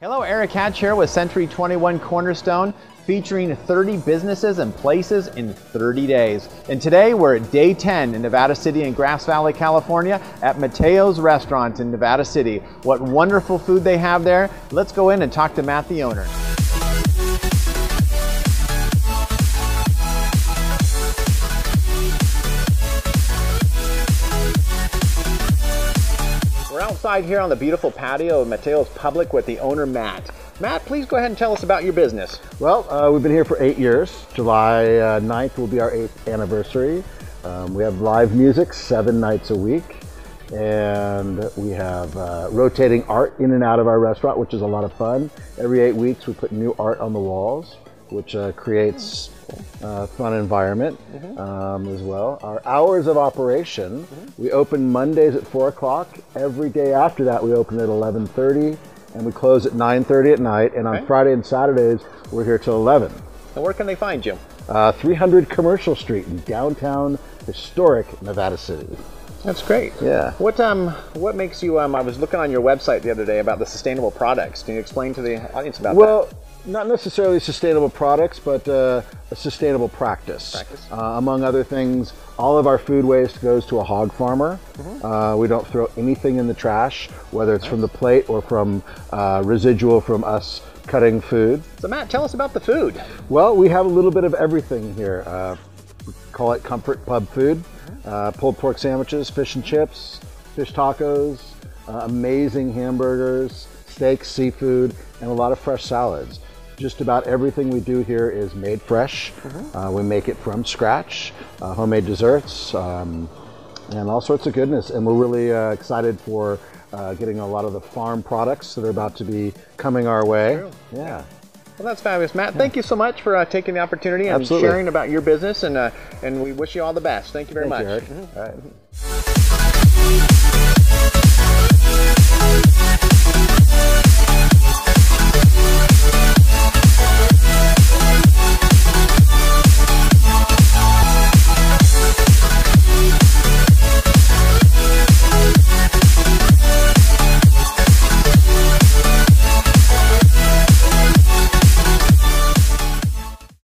Hello, Eric Hatch here with Century 21 Cornerstone, featuring 30 businesses and places in 30 days. And today we're at day 10 in Nevada City and Grass Valley, California at Matteo's Restaurant in Nevada City. What wonderful food they have there. Let's go in and talk to Matt, the owner. We're outside here on the beautiful patio of Matteo's Public with the owner, Matt. Matt, please go ahead and tell us about your business. Well, uh, we've been here for eight years. July uh, 9th will be our eighth anniversary. Um, we have live music seven nights a week. And we have uh, rotating art in and out of our restaurant, which is a lot of fun. Every eight weeks, we put new art on the walls, which uh, creates a fun environment um, as well. Our hours of operation, we open Mondays at 4 o'clock. Every day after that, we open at 11.30 and we close at 9.30 at night. And on Okay. Friday and Saturdays, we're here till 11. And where can they find you? Uh, 300 Commercial Street in downtown historic Nevada City. That's great. Yeah. What um what makes you um I was looking on your website the other day about the sustainable products. Can you explain to the audience about that? Well, not necessarily sustainable products, but uh, a sustainable practice. Practice. Uh, among other things, all of our food waste goes to a hog farmer. Mm-hmm. Uh, we don't throw anything in the trash, whether it's from the plate or from uh, residual from us cutting food. So Matt, tell us about the food. Well, we have a little bit of everything here. Uh, we call it comfort pub food. Uh, pulled pork sandwiches, fish and chips, fish tacos, uh, amazing hamburgers, steaks, seafood, and a lot of fresh salads. Just about everything we do here is made fresh. Uh, we make it from scratch, uh, homemade desserts, um, and all sorts of goodness. And we're really uh, excited for uh, getting a lot of the farm products that are about to be coming our way. Yeah. Well, that's fabulous, Matt. Thank you so much for uh, taking the opportunity and Absolutely. sharing about your business, and uh, and we wish you all the best. Thank you very Thank you, much. Eric. All right.